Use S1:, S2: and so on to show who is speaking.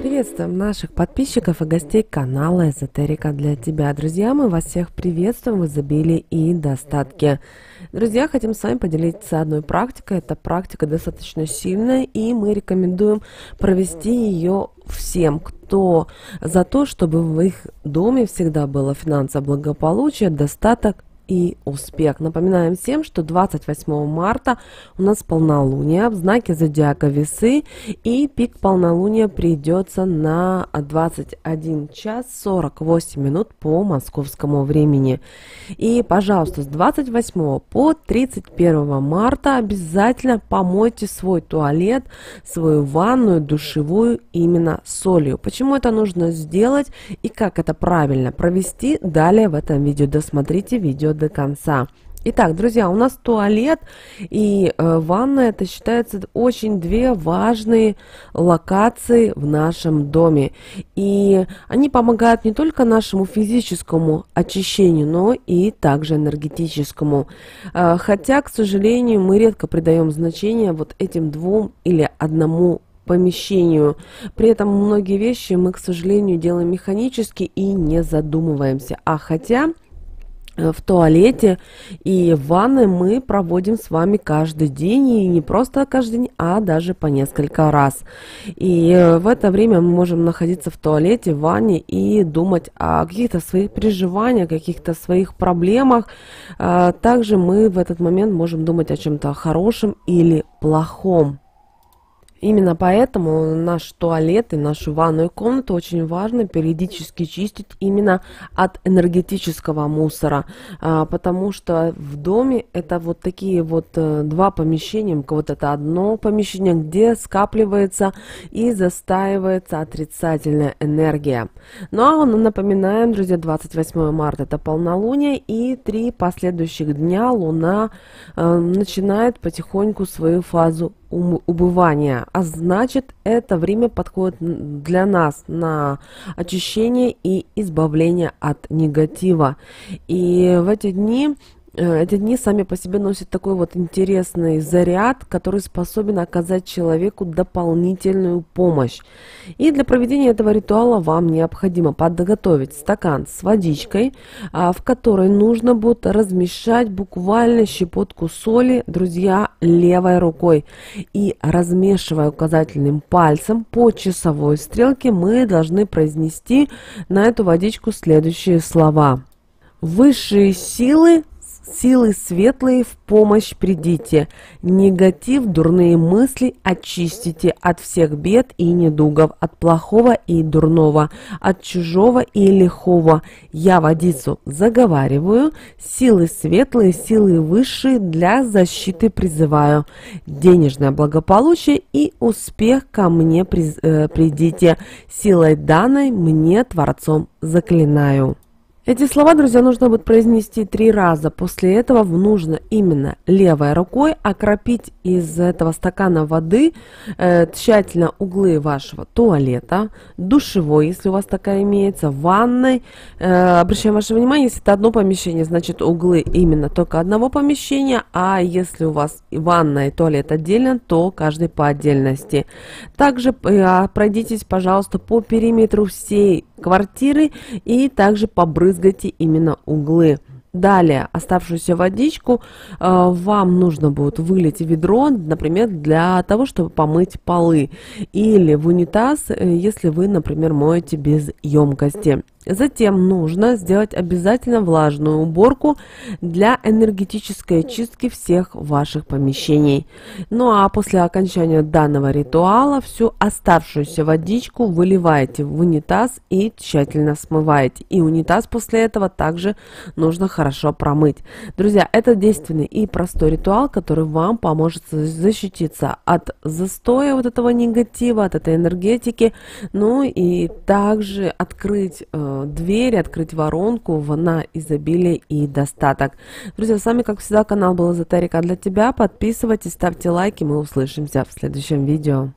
S1: Приветствуем наших подписчиков и гостей канала Эзотерика для тебя. Друзья, мы вас всех приветствуем в изобилии и достатке. Друзья, хотим с вами поделиться одной практикой. Эта практика достаточно сильная, и мы рекомендуем провести ее всем, кто за то, чтобы в их доме всегда было финансовое благополучие, достаток и успех. Напоминаем всем, что 28 марта у нас полнолуние в знаке зодиака Весы, и пик полнолуния придется на 21 час 48 минут по московскому времени. И, пожалуйста, с 28 по 31 марта обязательно помойте свой туалет, свою ванную, душевую именно солью. Почему это нужно сделать и как это правильно провести, далее в этом видео. Досмотрите видео до конца. Итак, друзья, у нас туалет и э, ванная, это считается очень две важные локации в нашем доме. И они помогают не только нашему физическому очищению, но и также энергетическому. Э, хотя, к сожалению, мы редко придаем значение вот этим двум или одному помещению. При этом многие вещи мы, к сожалению, делаем механически и не задумываемся. А хотя в туалете и в ванной мы проводим с вами каждый день, и не просто каждый день, а даже по несколько раз. И э, в это время мы можем находиться в туалете, в ванне и думать о каких-то своих переживаниях, каких-то своих проблемах. А, также мы в этот момент можем думать о чем-то хорошем или плохом. Именно поэтому наш туалет и нашу ванную комнату очень важно периодически чистить именно от энергетического мусора, а, потому что в доме это вот такие вот э, два помещения, вот это одно помещение, где скапливается и застаивается отрицательная энергия. Ну а напоминаем, друзья, 28 марта это полнолуние и три последующих дня Луна э, начинает потихоньку свою фазу убывания, а значит это время подходит для нас на очищение и избавление от негатива. И в эти дни эти дни сами по себе носят такой вот интересный заряд, который способен оказать человеку дополнительную помощь. И для проведения этого ритуала вам необходимо подготовить стакан с водичкой, а, в которой нужно будет размешать буквально щепотку соли, друзья, левой рукой. И размешивая указательным пальцем по часовой стрелке, мы должны произнести на эту водичку следующие слова. Высшие силы Силы светлые в помощь придите, негатив, дурные мысли очистите от всех бед и недугов, от плохого и дурного, от чужого и лихого. Я водицу заговариваю, силы светлые, силы высшие для защиты призываю. Денежное благополучие и успех ко мне э, придите, силой данной мне Творцом заклинаю. Эти слова, друзья, нужно будет произнести три раза. После этого нужно именно левой рукой окропить из этого стакана воды э, тщательно углы вашего туалета, душевой, если у вас такая имеется, ванной. Э, обращаем ваше внимание, если это одно помещение, значит углы именно только одного помещения, а если у вас ванная и туалет отдельно, то каждый по отдельности. Также э, пройдитесь, пожалуйста, по периметру всей квартиры и также побрызгайте именно углы. Далее оставшуюся водичку э, вам нужно будет вылить в ведро, например, для того, чтобы помыть полы. Или в унитаз, э, если вы, например, моете без емкости. Затем нужно сделать обязательно влажную уборку для энергетической чистки всех ваших помещений. Ну а после окончания данного ритуала всю оставшуюся водичку выливаете в унитаз и тщательно смываете. И унитаз после этого также нужно хорошо промыть. Друзья, это действенный и простой ритуал, который вам поможет защититься от застоя вот этого негатива, от этой энергетики, ну и также открыть э, дверь, открыть воронку на изобилие и достаток. Друзья, с вами, как всегда, канал был Эзотерика для тебя. Подписывайтесь, ставьте лайки, мы услышимся в следующем видео.